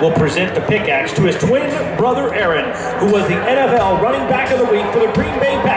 will present the pickaxe to his twin brother Aaron, who was the NFL running back of the week for the Green Bay Packers.